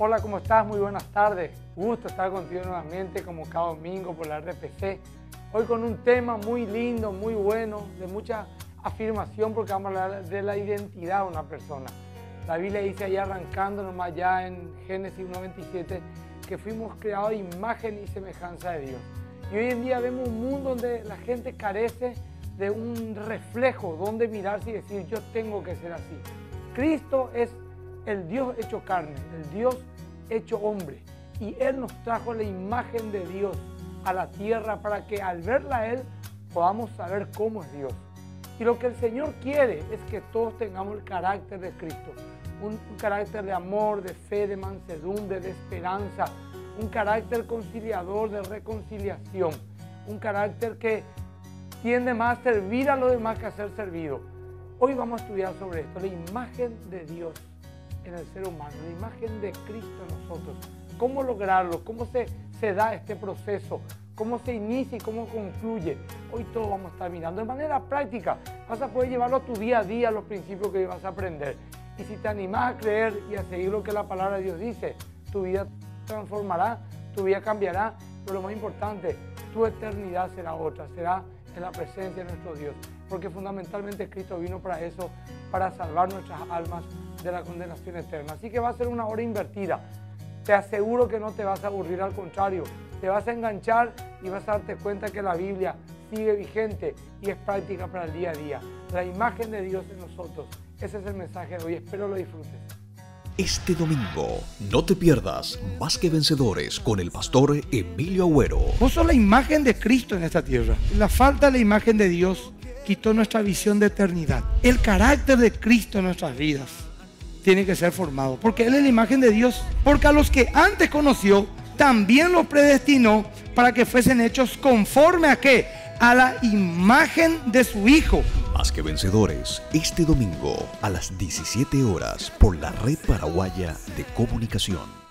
Hola, ¿cómo estás? Muy buenas tardes. Gusto estar contigo nuevamente como cada domingo por la RPC. Hoy con un tema muy lindo, muy bueno, de mucha afirmación porque vamos a hablar de la identidad de una persona. La Biblia dice ahí arrancando nomás ya en Génesis 1.27 que fuimos creados a imagen y semejanza de Dios. Y hoy en día vemos un mundo donde la gente carece de un reflejo donde mirarse y decir yo tengo que ser así. Cristo es el Dios hecho carne, el Dios hecho hombre. Y Él nos trajo la imagen de Dios a la tierra para que al verla a Él podamos saber cómo es Dios. Y lo que el Señor quiere es que todos tengamos el carácter de Cristo. Un, un, carácter de amor, de fe, de mansedumbre, de esperanza. Un carácter conciliador, de reconciliación. Un carácter que tiende más a servir a los demás que a ser servido. Hoy vamos a estudiar sobre esto, la imagen de Dios en el ser humano, la imagen de Cristo en nosotros. ¿Cómo lograrlo? ¿Cómo se, se da este proceso? ¿Cómo se inicia y cómo concluye? Hoy todo vamos a estar mirando de manera práctica. Vas a poder llevarlo a tu día a día, los principios que vas a aprender. Y si te animas a creer y a seguir lo que la palabra de Dios dice, tu vida transformará, tu vida cambiará, pero lo más importante, tu eternidad será otra, será en la presencia de nuestro Dios. Porque fundamentalmente Cristo vino para eso, para salvar nuestras almas de la condenación eterna. Así que va a ser una hora invertida. Te aseguro que no te vas a aburrir, al contrario, te vas a enganchar y vas a darte cuenta que la Biblia sigue vigente y es práctica para el día a día. La imagen de Dios en nosotros. Ese es el mensaje de hoy. Espero lo disfrutes. Este domingo, no te pierdas Más que Vencedores con el pastor Emilio Agüero. Vos sos la imagen de Cristo en esta tierra. La falta de la imagen de Dios quitó nuestra visión de eternidad. El carácter de Cristo en nuestras vidas tiene que ser formado, porque Él es la imagen de Dios. Porque a los que antes conoció, también los predestinó para que fuesen hechos conforme a qué? A la imagen de su Hijo. Más que vencedores, este domingo a las 17 horas por la red paraguaya de comunicación.